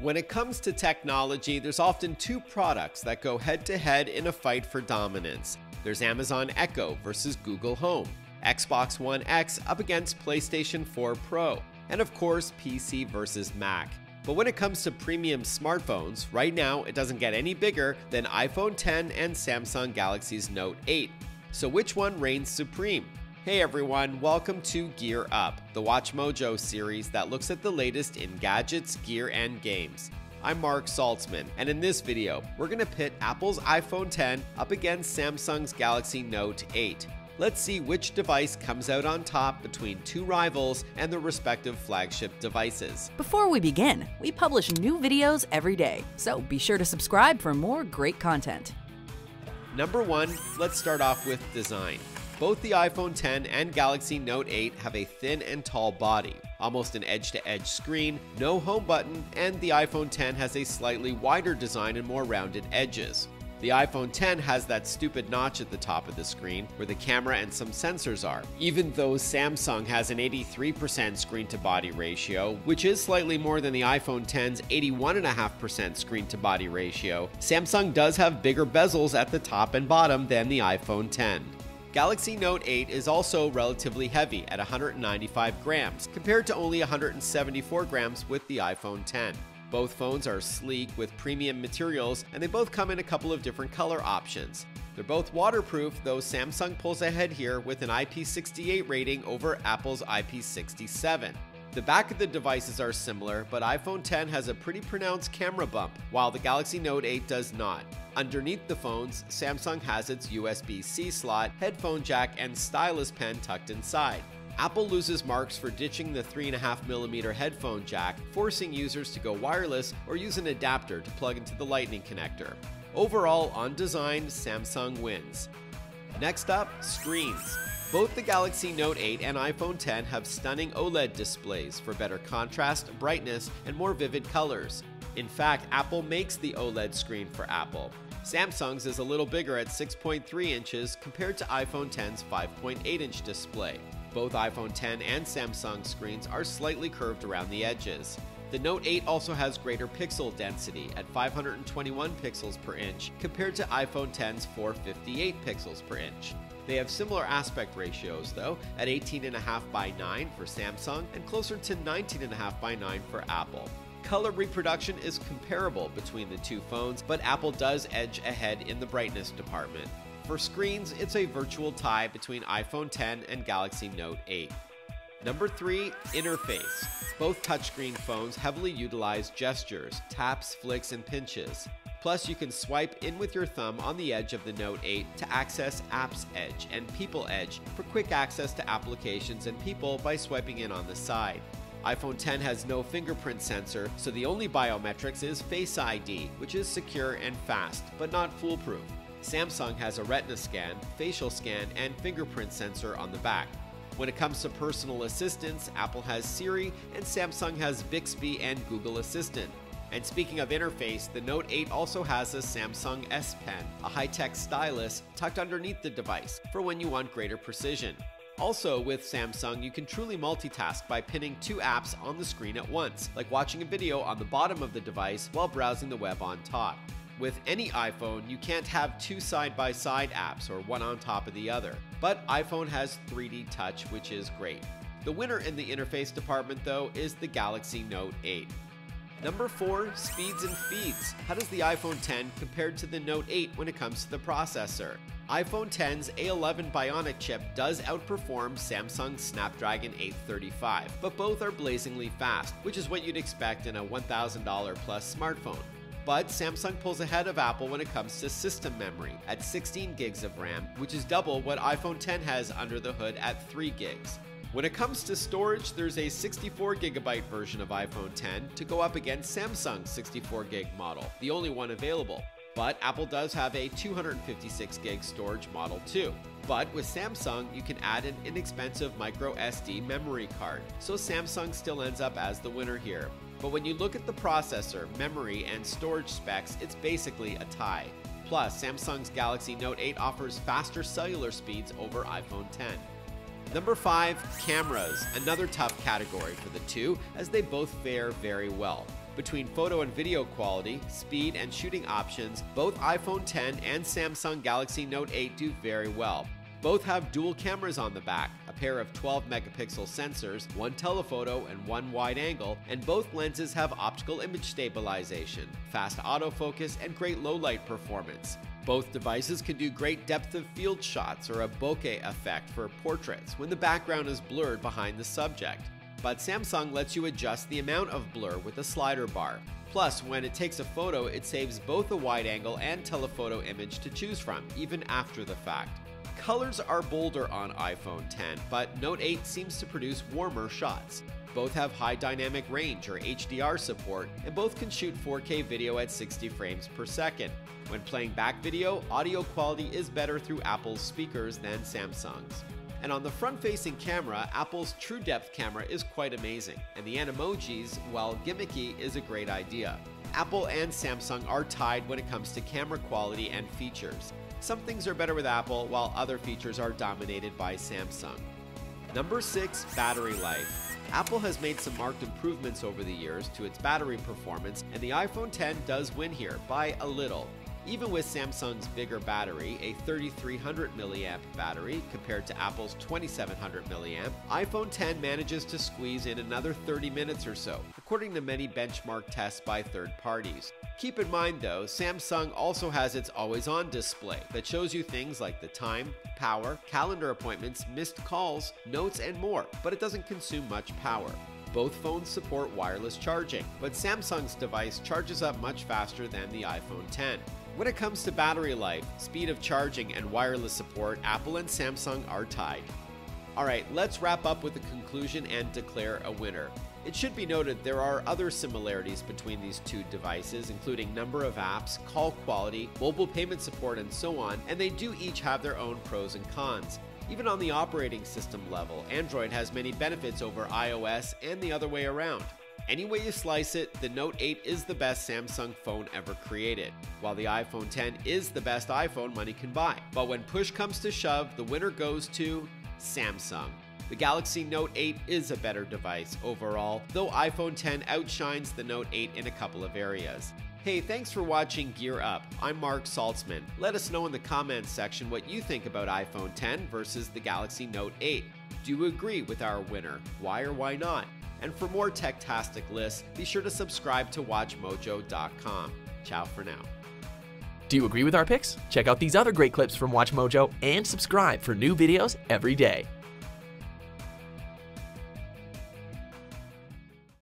When it comes to technology, there's often two products that go head to head in a fight for dominance. There's Amazon Echo versus Google Home, Xbox One X up against PlayStation 4 Pro, and of course, PC versus Mac. But when it comes to premium smartphones, right now it doesn't get any bigger than iPhone 10 and Samsung Galaxy's Note 8. So which one reigns supreme? Hey everyone, welcome to Gear Up, the WatchMojo series that looks at the latest in gadgets, gear, and games. I'm Marc Saltzman, and in this video, we're going to pit Apple's iPhone 10 up against Samsung's Galaxy Note 8. Let's see which device comes out on top between two rivals and their respective flagship devices. Before we begin, we publish new videos every day, so be sure to subscribe for more great content. Number 1, let's start off with design. Both the iPhone 10 and Galaxy Note 8 have a thin and tall body, almost an edge to edge screen, no home button, and the iPhone 10 has a slightly wider design and more rounded edges. The iPhone 10 has that stupid notch at the top of the screen where the camera and some sensors are. Even though Samsung has an 83% screen to body ratio, which is slightly more than the iPhone 10's 81.5% screen to body ratio, Samsung does have bigger bezels at the top and bottom than the iPhone 10. Galaxy Note 8 is also relatively heavy at 195 grams, compared to only 174 grams with the iPhone 10. Both phones are sleek with premium materials, and they both come in a couple of different color options. They're both waterproof, though Samsung pulls ahead here with an IP68 rating over Apple's IP67. The back of the devices are similar, but iPhone 10 has a pretty pronounced camera bump, while the Galaxy Note 8 does not. Underneath the phones, Samsung has its USB C slot, headphone jack, and stylus pen tucked inside. Apple loses marks for ditching the 3.5mm headphone jack, forcing users to go wireless or use an adapter to plug into the Lightning connector. Overall, on design, Samsung wins. Next up, screens. Both the Galaxy Note 8 and iPhone 10 have stunning OLED displays for better contrast, brightness, and more vivid colors. In fact, Apple makes the OLED screen for Apple. Samsung's is a little bigger at 6.3 inches compared to iPhone 10's 5.8 inch display. Both iPhone 10 and Samsung screens are slightly curved around the edges. The Note 8 also has greater pixel density at 521 pixels per inch compared to iPhone 10's 458 pixels per inch. They have similar aspect ratios though, at 18.5 by 9 for Samsung and closer to 19.5 by 9 for Apple. Color reproduction is comparable between the two phones, but Apple does edge ahead in the brightness department. For screens, it's a virtual tie between iPhone 10 and Galaxy Note 8. Number 3, interface. Both touchscreen phones heavily utilize gestures, taps, flicks, and pinches. Plus, you can swipe in with your thumb on the edge of the Note 8 to access Apps Edge and People Edge for quick access to applications and people by swiping in on the side. iPhone 10 has no fingerprint sensor, so the only biometrics is Face ID, which is secure and fast, but not foolproof. Samsung has a retina scan, facial scan, and fingerprint sensor on the back. When it comes to personal assistants, Apple has Siri and Samsung has Bixby and Google Assistant. And speaking of interface, the Note 8 also has a Samsung S Pen, a high tech stylus tucked underneath the device for when you want greater precision. Also, with Samsung, you can truly multitask by pinning two apps on the screen at once, like watching a video on the bottom of the device while browsing the web on top. With any iPhone, you can't have two side by side apps or one on top of the other, but iPhone has 3D Touch, which is great. The winner in the interface department, though, is the Galaxy Note 8. Number 4, speeds and feeds. How does the iPhone 10 compare to the Note 8 when it comes to the processor? iPhone 10's A11 Bionic chip does outperform Samsung's Snapdragon 835, but both are blazingly fast, which is what you'd expect in a $1,000 plus smartphone. But Samsung pulls ahead of Apple when it comes to system memory at 16 gigs of RAM, which is double what iPhone 10 has under the hood at 3 gigs. When it comes to storage, there's a 64 gigabyte version of iPhone 10 to go up against Samsung's 64 gig model, the only one available. But Apple does have a 256 gig storage model too. But with Samsung, you can add an inexpensive micro SD memory card, so Samsung still ends up as the winner here. But when you look at the processor, memory, and storage specs, it's basically a tie. Plus, Samsung's Galaxy Note 8 offers faster cellular speeds over iPhone 10. Number 5, cameras. Another tough category for the two, as they both fare very well. Between photo and video quality, speed, and shooting options, both iPhone 10 and Samsung Galaxy Note 8 do very well. Both have dual cameras on the back, a pair of 12 megapixel sensors, one telephoto and one wide angle, and both lenses have optical image stabilization, fast autofocus, and great low light performance. Both devices can do great depth of field shots or a bokeh effect for portraits when the background is blurred behind the subject. But Samsung lets you adjust the amount of blur with a slider bar. Plus, when it takes a photo, it saves both a wide angle and telephoto image to choose from, even after the fact. Colors are bolder on iPhone 10, but Note 8 seems to produce warmer shots. Both have high dynamic range or HDR support, and both can shoot 4K video at 60 frames per second. When playing back video, audio quality is better through Apple's speakers than Samsung's. And on the front facing camera, Apple's True Depth camera is quite amazing, and the Animojis, while gimmicky, is a great idea. Apple and Samsung are tied when it comes to camera quality and features. Some things are better with Apple, while other features are dominated by Samsung. Number 6 Battery Life. Apple has made some marked improvements over the years to its battery performance, and the iPhone 10 does win here by a little. Even with Samsung's bigger battery, a 3300 mAh battery compared to Apple's 2700 mAh, iPhone 10 manages to squeeze in another 30 minutes or so, according to many benchmark tests by third parties. Keep in mind though, Samsung also has its always on display that shows you things like the time, power, calendar appointments, missed calls, notes, and more, but it doesn't consume much power. Both phones support wireless charging, but Samsung's device charges up much faster than the iPhone 10. When it comes to battery life, speed of charging, and wireless support, Apple and Samsung are tied. Alright, let's wrap up with a conclusion and declare a winner. It should be noted there are other similarities between these two devices, including number of apps, call quality, mobile payment support, and so on, and they do each have their own pros and cons. Even on the operating system level, Android has many benefits over iOS and the other way around. Any way you slice it, the Note 8 is the best Samsung phone ever created, while the iPhone 10 is the best iPhone money can buy. But when push comes to shove, the winner goes to Samsung. The Galaxy Note 8 is a better device overall, though iPhone 10 outshines the Note 8 in a couple of areas. Hey, thanks for watching Gear Up. I'm Marc Saltzman. Let us know in the comments section what you think about iPhone 10 versus the Galaxy Note 8. Do you agree with our winner? Why or why not? And for more tech-tastic lists, be sure to subscribe to WatchMojo.com. Ciao for now. Do you agree with our picks? Check out these other great clips from WatchMojo and subscribe for new videos every day.